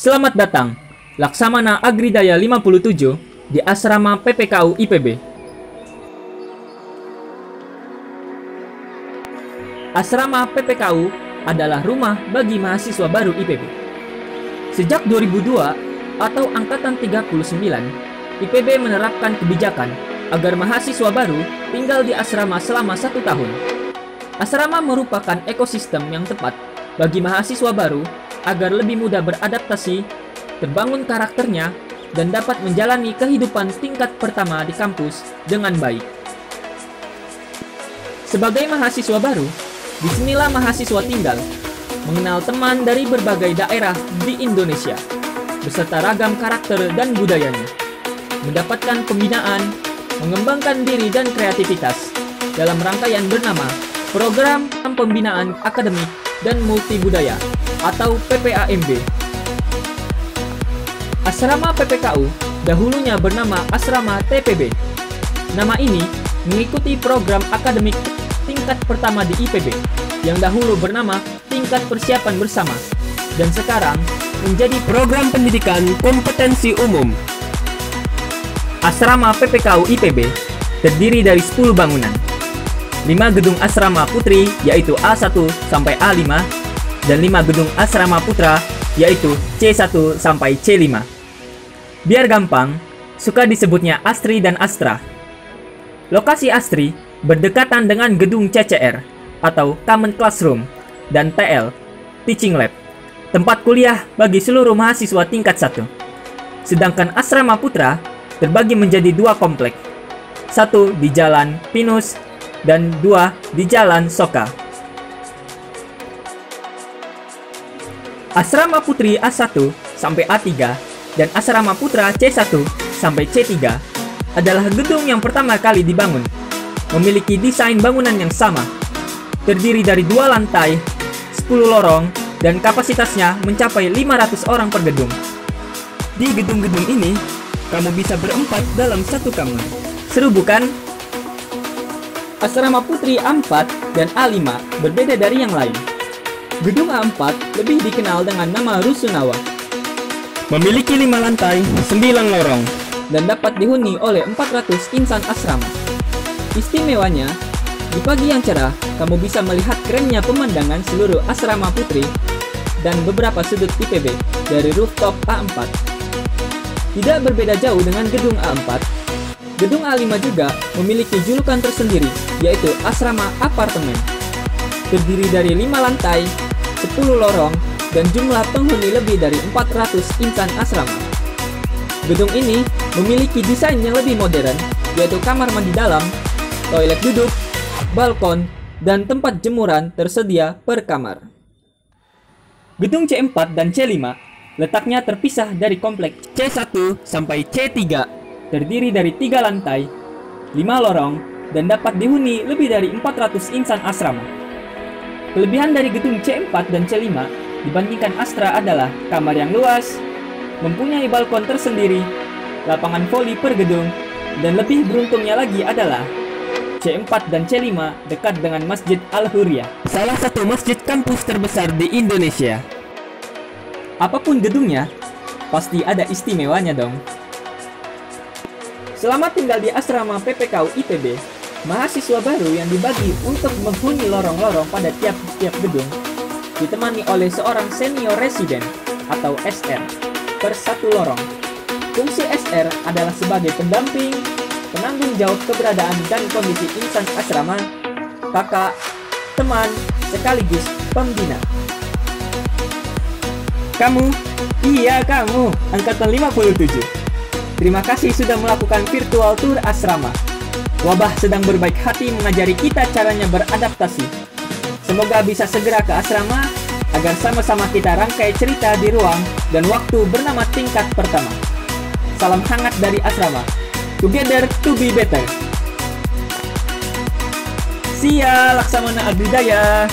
Selamat datang, Laksamana Agridaya 57 di Asrama PPKU IPB. Asrama PPKU adalah rumah bagi mahasiswa baru IPB. Sejak 2002 atau angkatan 39, IPB menerapkan kebijakan agar mahasiswa baru tinggal di asrama selama satu tahun. Asrama merupakan ekosistem yang tepat bagi mahasiswa baru agar lebih mudah beradaptasi, terbangun karakternya, dan dapat menjalani kehidupan tingkat pertama di kampus dengan baik. Sebagai mahasiswa baru, di sinilah mahasiswa tinggal, mengenal teman dari berbagai daerah di Indonesia, beserta ragam karakter dan budayanya, mendapatkan pembinaan, mengembangkan diri dan kreativitas dalam rangkaian bernama Program Pembinaan Akademik dan Multibudaya atau PPAMB. Asrama PPKU dahulunya bernama Asrama TPB. Nama ini mengikuti program akademik tingkat pertama di IPB yang dahulu bernama Tingkat Persiapan Bersama dan sekarang menjadi Program Pendidikan Kompetensi Umum. Asrama PPKU IPB terdiri dari 10 bangunan. 5 gedung asrama putri yaitu A1 sampai A5 dan 5 gedung asrama putra yaitu C1 sampai C5. Biar gampang, suka disebutnya Astri dan Astra. Lokasi Astri berdekatan dengan gedung CCR atau Common Classroom dan TL, Teaching Lab, tempat kuliah bagi seluruh mahasiswa tingkat 1. Sedangkan asrama putra terbagi menjadi dua komplek, satu di Jalan Pinus dan dua di Jalan Soka. Asrama Putri A1 sampai A3 dan Asrama Putra C1 sampai C3 adalah gedung yang pertama kali dibangun. Memiliki desain bangunan yang sama. Terdiri dari dua lantai, 10 lorong, dan kapasitasnya mencapai 500 orang per gedung. Di gedung-gedung ini, kamu bisa berempat dalam satu kamar. Seru bukan? Asrama Putri A4 dan A5 berbeda dari yang lain. Gedung A4 lebih dikenal dengan nama Rusunawa. Memiliki lima lantai, sembilan lorong, dan dapat dihuni oleh 400 insan asrama. Istimewanya, di pagi yang cerah, kamu bisa melihat kerennya pemandangan seluruh asrama putri dan beberapa sudut IPB dari rooftop A4. Tidak berbeda jauh dengan gedung A4, gedung A5 juga memiliki julukan tersendiri, yaitu asrama apartemen. Terdiri dari lima lantai 10 lorong, dan jumlah penghuni lebih dari 400 insan asrama. Gedung ini memiliki desain yang lebih modern, yaitu kamar mandi dalam, toilet duduk, balkon, dan tempat jemuran tersedia per kamar. Gedung C4 dan C5 letaknya terpisah dari komplek C1 sampai C3, terdiri dari tiga lantai, 5 lorong, dan dapat dihuni lebih dari 400 insan asrama. Kelebihan dari gedung C4 dan C5 dibandingkan Astra adalah kamar yang luas, mempunyai balkon tersendiri, lapangan voli per gedung, dan lebih beruntungnya lagi adalah C4 dan C5 dekat dengan Masjid Al-Huriyah, salah satu masjid kampus terbesar di Indonesia. Apa pun gedungnya, pasti ada istimewanya dong. Selamat tinggal di asrama PPKU IPB Mahasiswa baru yang dibagi untuk menghuni lorong-lorong pada tiap-tiap gedung ditemani oleh seorang senior resident atau SR per satu lorong. Fungsi SR adalah sebagai pendamping, penanggung jawab keberadaan dan kondisi insan asrama, kakak, teman, sekaligus pembina. Kamu, iya kamu, angkatan 57. Terima kasih sudah melakukan virtual tour asrama. Wabah sedang berbaik hati mengajari kita caranya beradaptasi. Semoga bisa segera ke asrama agar sama-sama kita rangkai cerita di ruang dan waktu bernama tingkat pertama. Salam hangat dari asrama. Together to be better. Ya, Laksamana Abdidaya.